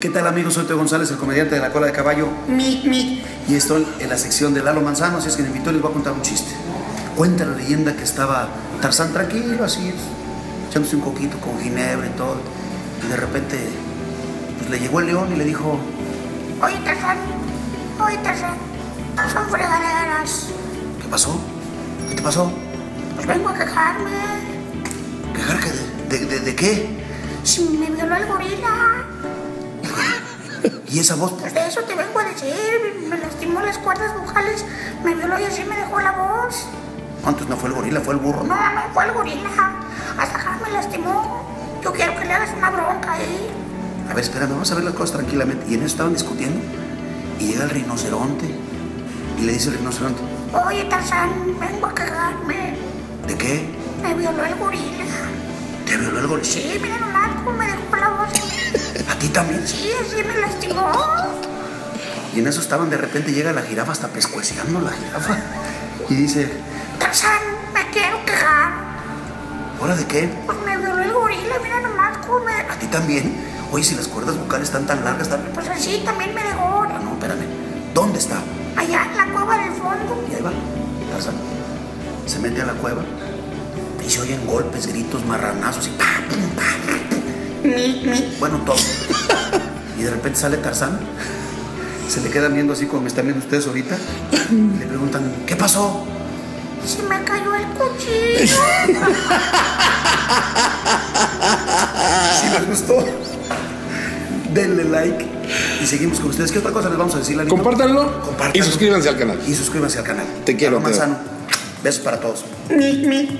¿Qué tal amigos? Soy Teo González, el comediante de la cola de caballo, mi, mi. Y estoy en la sección de Lalo Manzano, así es que me invitó y les voy a contar un chiste. Cuenta la leyenda que estaba Tarzán tranquilo, así, echándose un coquito con ginebra y todo. Y de repente, pues le llegó el león y le dijo, Oye, Tarzán, oye, Tarzán, son fregaderas. ¿qué pasó? ¿Qué te pasó? Pues vengo a quejarme. ¿Quejar que de, de, de- de qué? Si me violó el gorila. ¿Y esa voz? Pues de eso te vengo a decir. Me lastimó las cuerdas vocales, me violó y así me dejó la voz. Antes no fue el gorila, fue el burro. No, no, fue el gorila. Hasta acá me lastimó. Yo quiero que le hagas una bronca ahí. A ver, espérame, vamos a ver las cosas tranquilamente. Y en eso estaban discutiendo. Y llega el rinoceronte. Y le dice el rinoceronte, Oye, Tarzán, vengo a quejarme. ¿de qué? Me violó el gorila. ¿Te violó el gorila? Sí, mira nomás cómo me dejó la voz. ¿A ti también? Sí, así me lastimó. Y en eso estaban, de repente llega la jirafa hasta pescueceando la jirafa. Y dice, Tarzán, me quiero quejar. ¿hora de qué? Pues me violó el gorila, mira nomás cómo me... ¿A ti también? Oye, si las cuerdas vocales están tan largas, tan... Pues así también me dejó. Ah, no, espérame. ¿Dónde está? Allá en la cueva del fondo. Y ahí va. Tarzán. Se mete a la cueva. Y se oyen golpes, gritos, marranazos y... ¡pam, pam! Mi, mi. Bueno, todo. Y de repente sale Tarzán. Se le quedan viendo así como me están viendo ustedes ahorita. Y le preguntan, ¿qué pasó? Se me cayó el cuchillo. Si les gustó, denle like. Y seguimos con ustedes. ¿Qué otra cosa les vamos a decir, Lalito? Compártanlo Compártanlo. y suscríbanse al canal. Y suscríbanse al canal. Te quiero. Manzano. Besos para todos. Mi, mi.